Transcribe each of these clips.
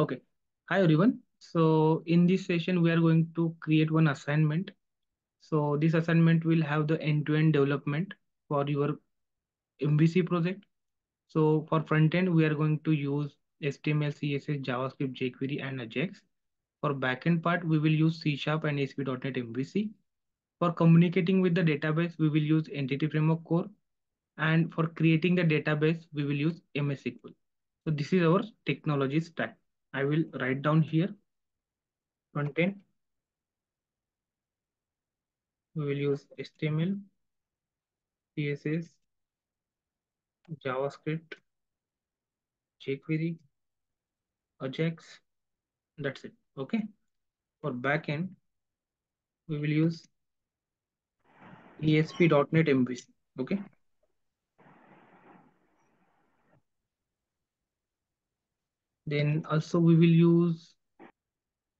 Okay. Hi everyone. So in this session, we are going to create one assignment. So this assignment will have the end-to-end development for your MVC project. So for front end, we are going to use HTML, CSS, JavaScript, jQuery, and Ajax. For backend part, we will use C Sharp and ASP.NET MVC. For communicating with the database, we will use Entity Framework Core. And for creating the database, we will use MS SQL. So this is our technology stack. I will write down here content. We will use HTML, CSS, JavaScript, jQuery, Ajax. That's it. Okay. For backend, we will use ASP.NET MVC. Okay. Then also we will use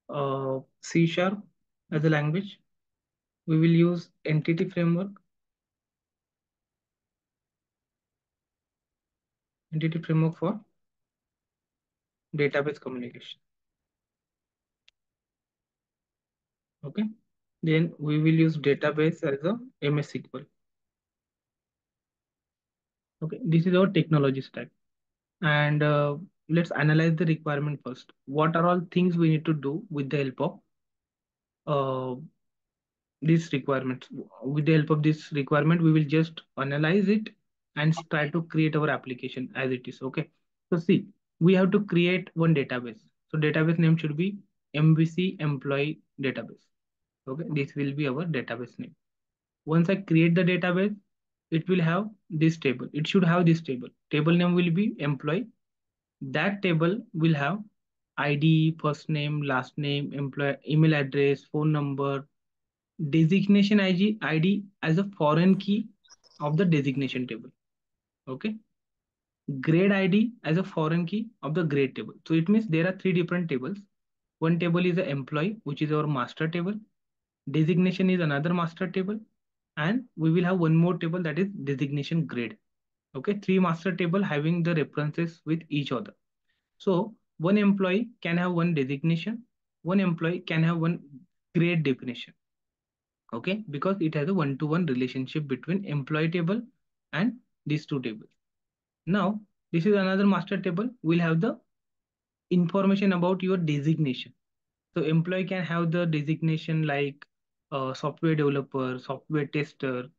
uh, C Sharp as a language. We will use Entity Framework. Entity Framework for database communication. Okay. Then we will use database as a MS SQL. Okay. This is our technology stack. And uh, let's analyze the requirement first. What are all things we need to do with the help of uh, these requirements? With the help of this requirement, we will just analyze it and try to create our application as it is. Okay. So see, we have to create one database. So database name should be MVC employee database. Okay. This will be our database name. Once I create the database, it will have this table. It should have this table. Table name will be employee that table will have ID, first name, last name, employer, email address, phone number, designation ID, ID as a foreign key of the designation table. Okay. Grade ID as a foreign key of the grade table. So it means there are three different tables. One table is the employee, which is our master table. Designation is another master table. And we will have one more table that is designation grade okay three master table having the references with each other. So one employee can have one designation one employee can have one grade definition. Okay because it has a one-to-one -one relationship between employee table and these two tables. Now this is another master table. We'll have the information about your designation. So employee can have the designation like uh, software developer software tester.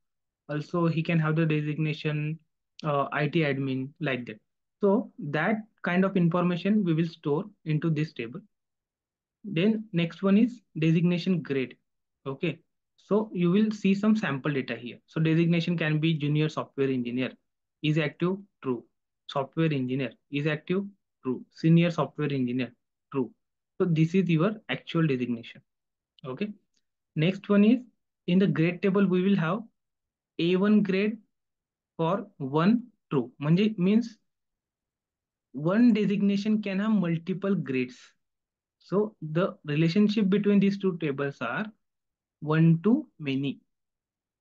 Also he can have the designation uh, IT admin like that. So that kind of information we will store into this table. Then next one is designation grade. Okay. So you will see some sample data here. So designation can be junior software engineer is active true. Software engineer is active true. Senior software engineer true. So this is your actual designation. Okay. Next one is in the grade table we will have A1 grade for one true. Means one designation can have multiple grades. So the relationship between these two tables are one to many.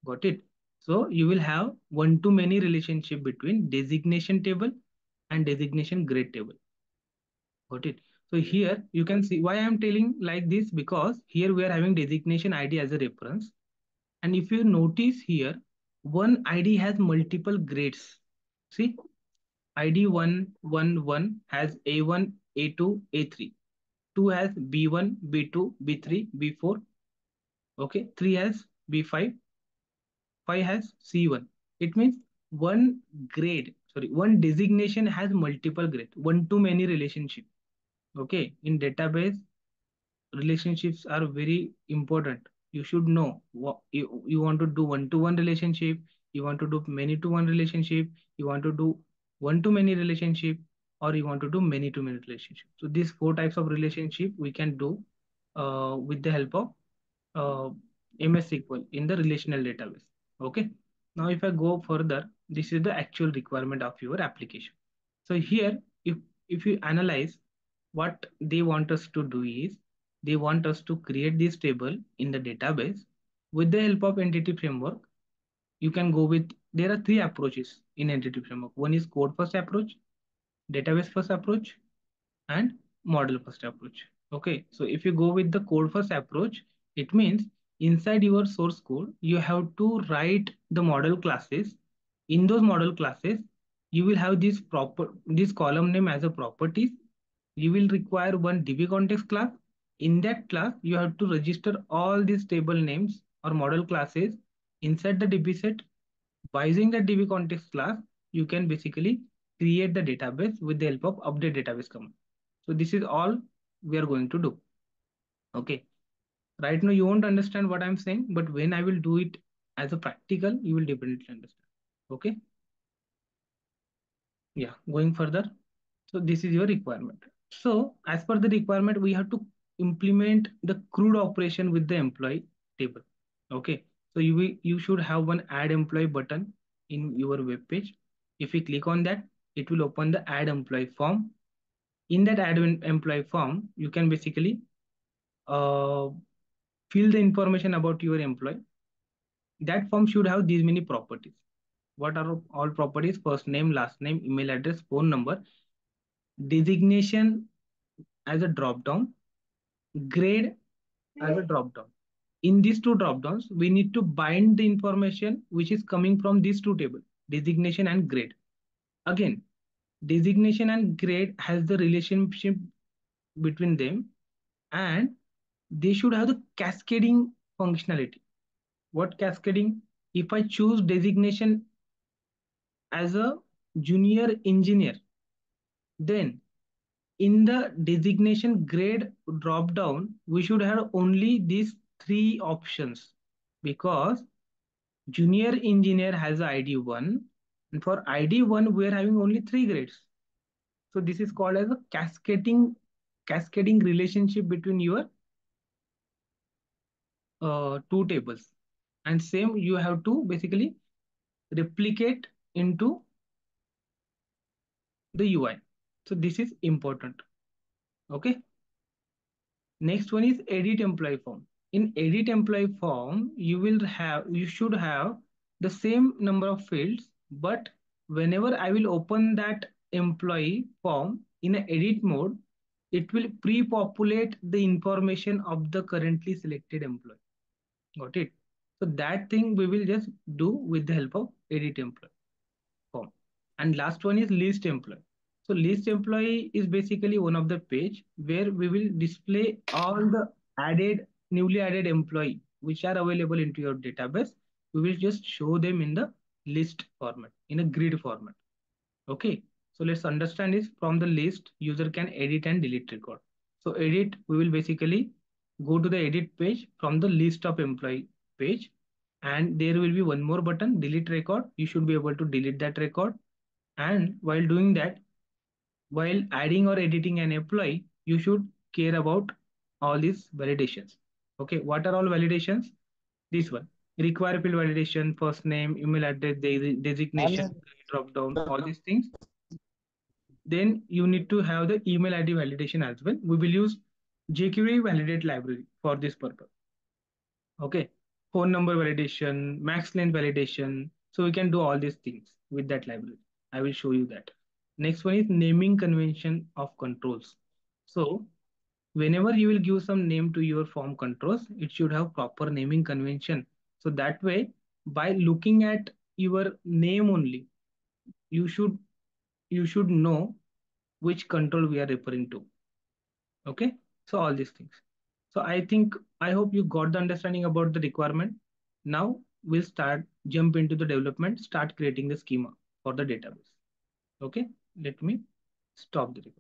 Got it? So you will have one to many relationship between designation table and designation grade table. Got it? So here you can see why I am telling like this because here we are having designation ID as a reference. And if you notice here, one ID has multiple grades. See, ID 111 has A1, A2, A3. 2 has B1, B2, B3, B4. Okay, 3 has B5. 5 has C1. It means one grade, sorry, one designation has multiple grades, one to many relationship. Okay, in database, relationships are very important you should know what you, you want to do one-to-one relationship you want to do many-to-one relationship you want to do one-to-many relationship or you want to do many-to-many relationship. So these four types of relationship we can do uh, with the help of uh, ms sql in the relational database. Okay? Now if i go further this is the actual requirement of your application. So here if if you analyze what they want us to do is they want us to create this table in the database with the help of entity framework you can go with there are three approaches in entity framework one is code first approach database first approach and model first approach. Okay, so if you go with the code first approach, it means inside your source code, you have to write the model classes. In those model classes, you will have this proper this column name as a properties. You will require one DB context class. In that class, you have to register all these table names or model classes inside the DB set. By using the DB context class, you can basically create the database with the help of update database command. So this is all we are going to do. Okay. Right now you won't understand what I'm saying, but when I will do it as a practical, you will definitely understand. Okay. Yeah, going further. So this is your requirement. So as per the requirement, we have to implement the CRUD operation with the employee table. Okay. So you you should have one add employee button in your web page. If you click on that, it will open the add employee form. In that add employee form, you can basically uh, fill the information about your employee. That form should have these many properties. What are all properties? First name, last name, email address, phone number, designation as a drop down, grade as a drop down. In these two drop downs, we need to bind the information which is coming from these two tables, designation and grade. Again, designation and grade has the relationship between them and they should have the cascading functionality. What cascading? If I choose designation as a junior engineer, then in the designation grade drop down, we should have only these three options because junior engineer has ID 1 and for ID 1 we are having only three grades. So this is called as a cascading cascading relationship between your uh, two tables and same you have to basically replicate into the UI. So this is important. Okay. Next one is edit employee form. In edit employee form, you will have, you should have the same number of fields, but whenever I will open that employee form in an edit mode, it will pre-populate the information of the currently selected employee. Got it? So that thing we will just do with the help of edit employee form. And last one is list employee. So list employee is basically one of the page where we will display all the added, newly added employee which are available into your database. We will just show them in the list format, in a grid format. Okay. So let's understand this from the list user can edit and delete record. So edit, we will basically go to the edit page from the list of employee page and there will be one more button delete record you should be able to delete that record and while doing that while adding or editing an employee you should care about all these validations okay what are all validations this one require field validation first name email address designation drop down all these things then you need to have the email id validation as well we will use jQuery validate library for this purpose. Okay, phone number validation, max length validation. So we can do all these things with that library. I will show you that. Next one is naming convention of controls. So whenever you will give some name to your form controls, it should have proper naming convention. So that way, by looking at your name only, you should you should know which control we are referring to. Okay. So all these things. So I think, I hope you got the understanding about the requirement. Now we'll start jump into the development, start creating the schema for the database. Okay, let me stop the recording.